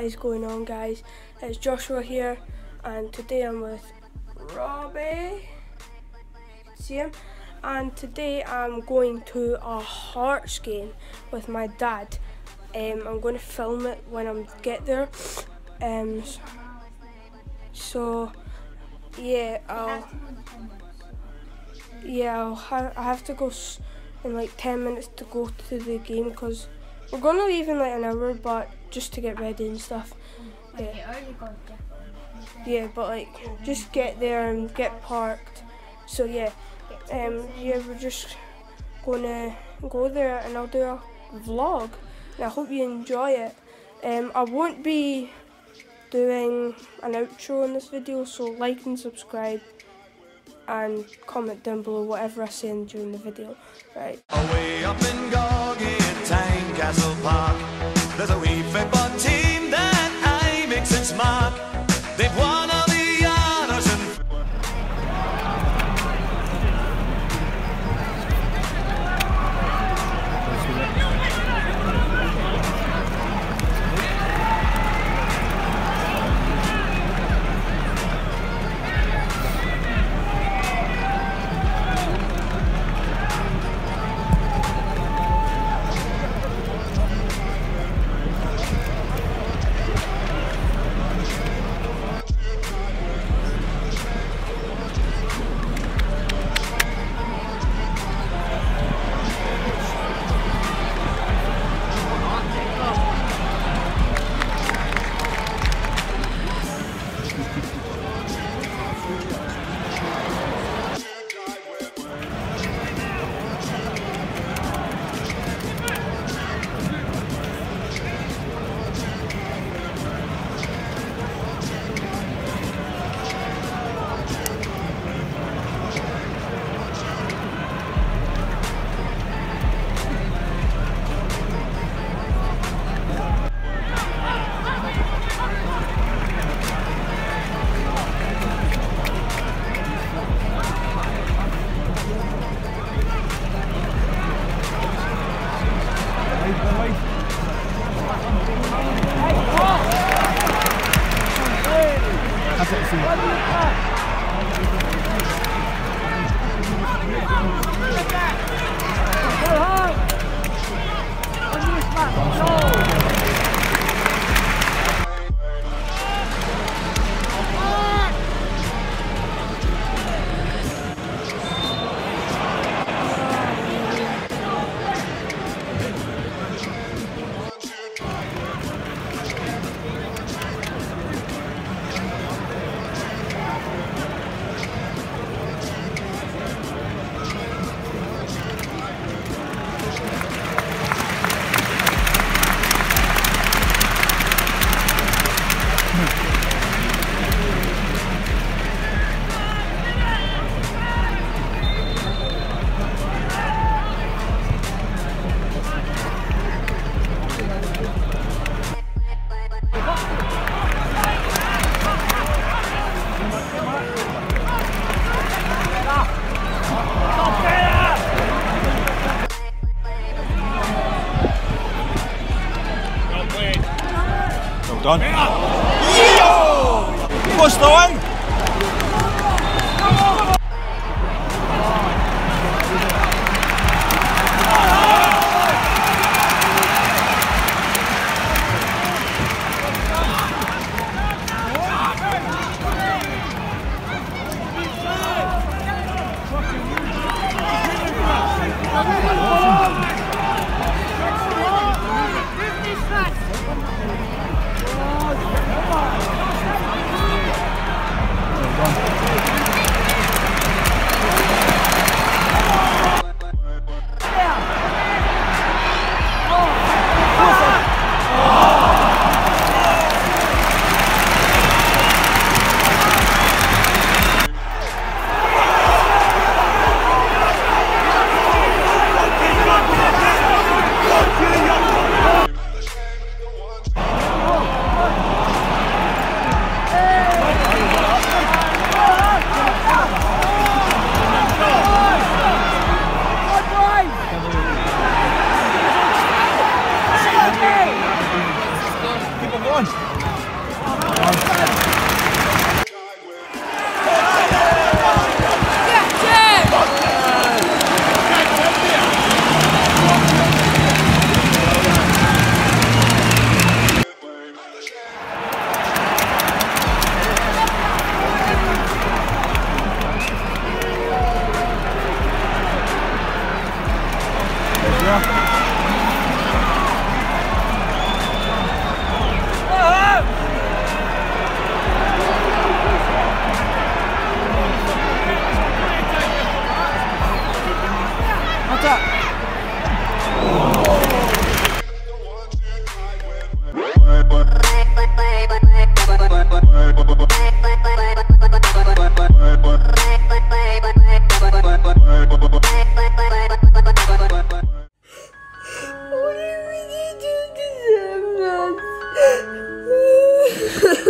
What is going on, guys? It's Joshua here, and today I'm with Robbie. See him? And today I'm going to a Hearts game with my dad. Um, I'm going to film it when I get there. Um, so yeah, I'll yeah I'll ha I have to go in like ten minutes to go to the game because we're gonna leave in like an hour, but just to get ready and stuff. Yeah. Yeah, but like just get there and get parked. So yeah, um, yeah, we're just gonna go there and I'll do a vlog. And I hope you enjoy it. Um, I won't be doing an outro in this video, so like and subscribe and comment down below whatever I say during the video. Right. Tynecastle Park, there's a wee football Messi. Bóng Godt. Jo! Hvor står han? 么样？うん。